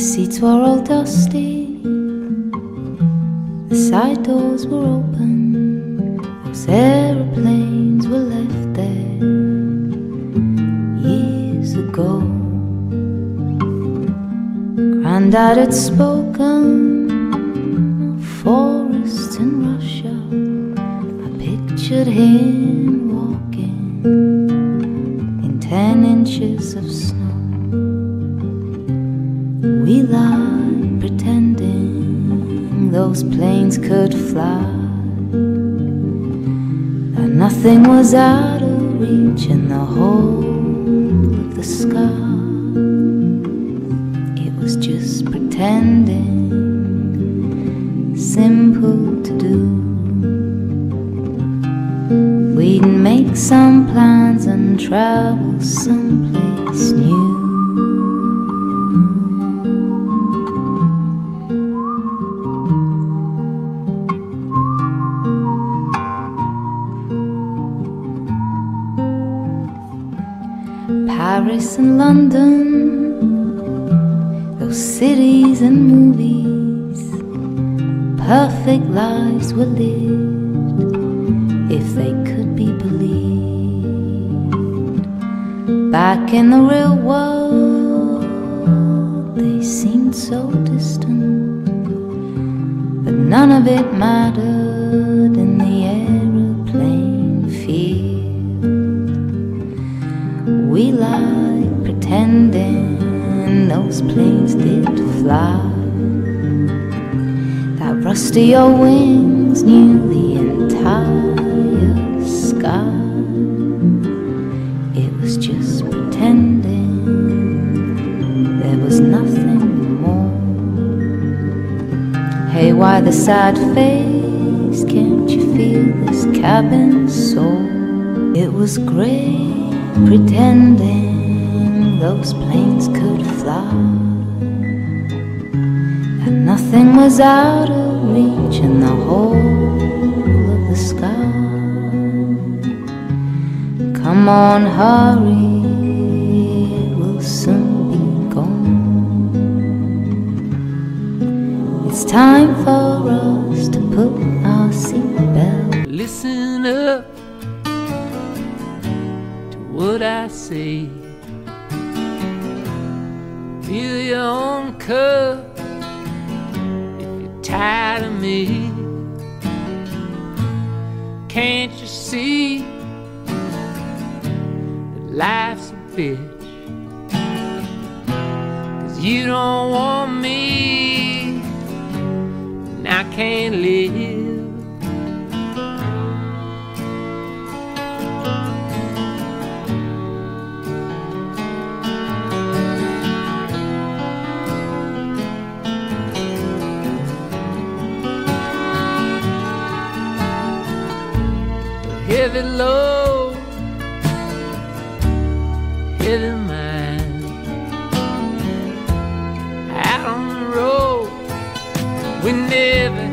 The seats were all dusty, the side doors were open, those aeroplanes were left there years ago. Granddad had spoken of forests in Russia. I pictured him walking in ten inches of snow. We lied pretending those planes could fly. That nothing was out of reach in the whole of the sky. It was just pretending, simple to do. We'd make some plans and travel someplace new. Paris and London, those cities and movies, perfect lives were lived if they could be believed. Back in the real world, they seemed so distant, but none of it mattered Rusty old wings knew the entire sky. It was just pretending there was nothing more. Hey, why the sad face? Can't you feel this cabin soul? It was great pretending those planes could fly. Nothing was out of reach in the whole of the sky. Come on, hurry, it will soon be gone. It's time for us to put our seatbelt. Listen up to what I say. Life's a bitch? Cause you don't want me, and I can't live. heavy load, we never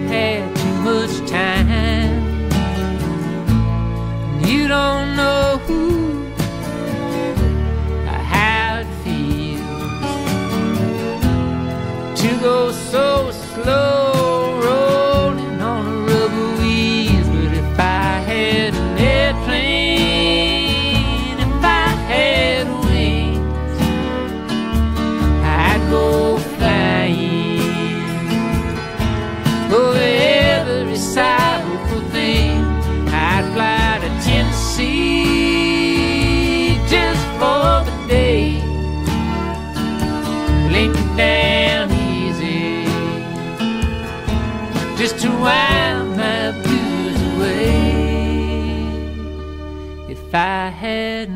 I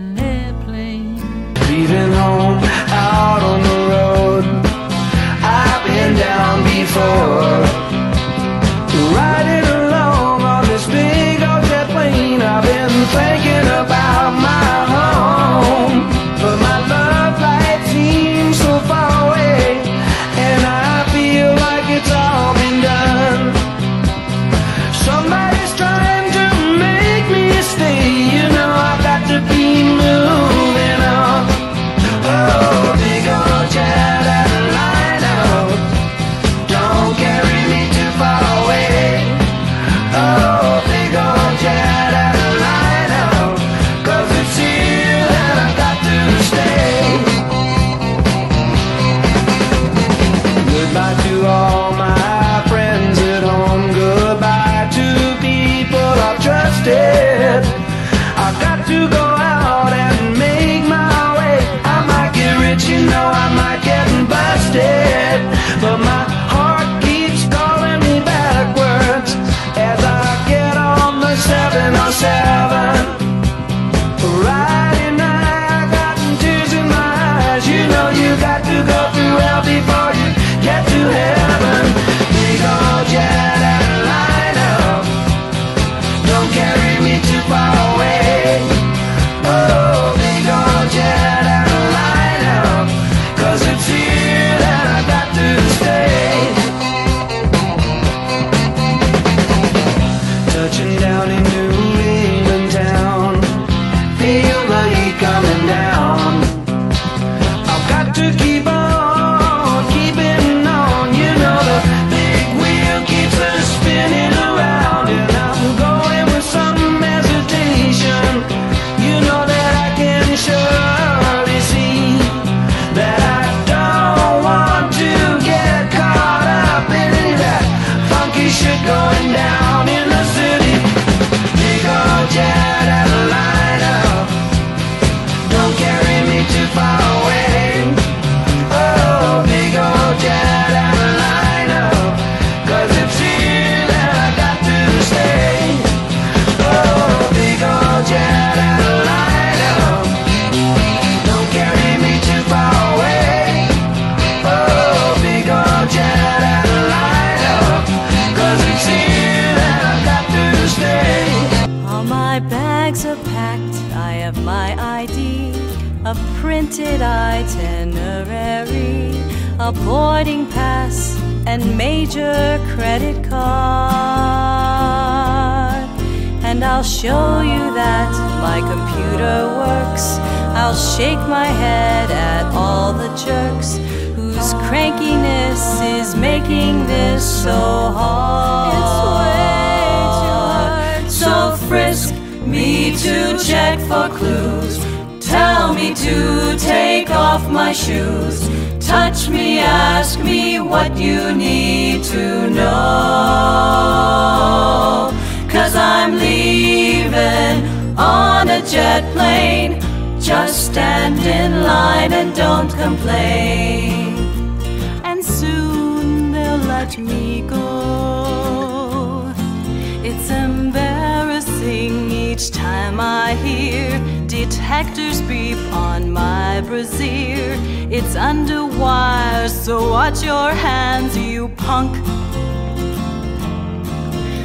printed itinerary, a boarding pass, and major credit card. And I'll show you that my computer works. I'll shake my head at all the jerks whose crankiness is making this so hard. It's way too hard. So frisk me to check for clues. Tell me to take off my shoes. Touch me, ask me what you need to know. Cause I'm leaving on a jet plane. Just stand in line and don't complain. And soon they'll let me go. It's embarrassing each time I hear detectors beep on my brassiere. It's under wire, so watch your hands, you punk.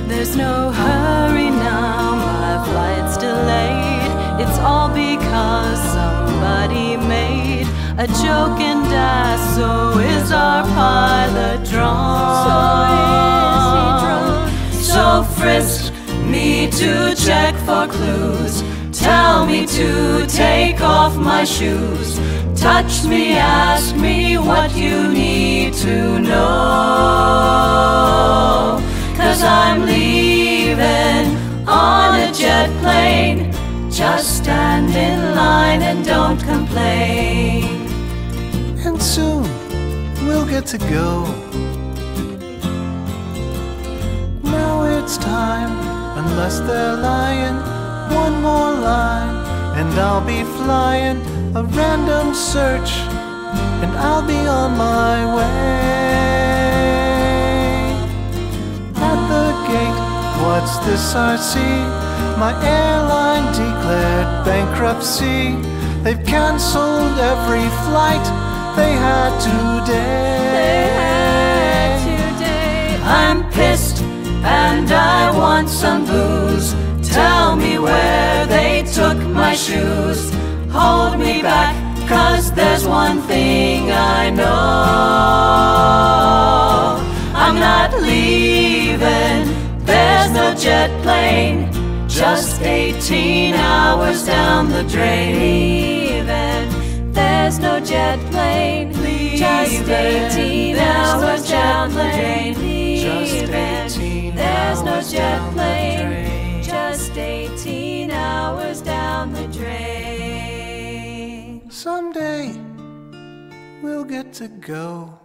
There's no hurry now, my flight's delayed. It's all because somebody made a joke and died. So is our pilot drunk? So? So frisk me to check for clues. Tell me to take off my shoes. Touch me, ask me what you need to know. Cause I'm leaving on a jet plane. Just stand in line and don't complain. And soon we'll get to go. Now it's time, unless they're lying. One more line, and I'll be flying a random search, and I'll be on my way. At the gate, what's this I see? My airline declared bankruptcy. They've cancelled every flight they had today. today. I'm pissed and I want some booze. Tell me where shoes. Hold me back, cause there's one thing I know. I'm not leaving, there's no jet plane. Just 18 hours down the drain. Leaving, there's no jet plane. Just 18 hours down the drain. Leaving, there's no jet plane. Just 18 hours down the drain. Someday we'll get to go.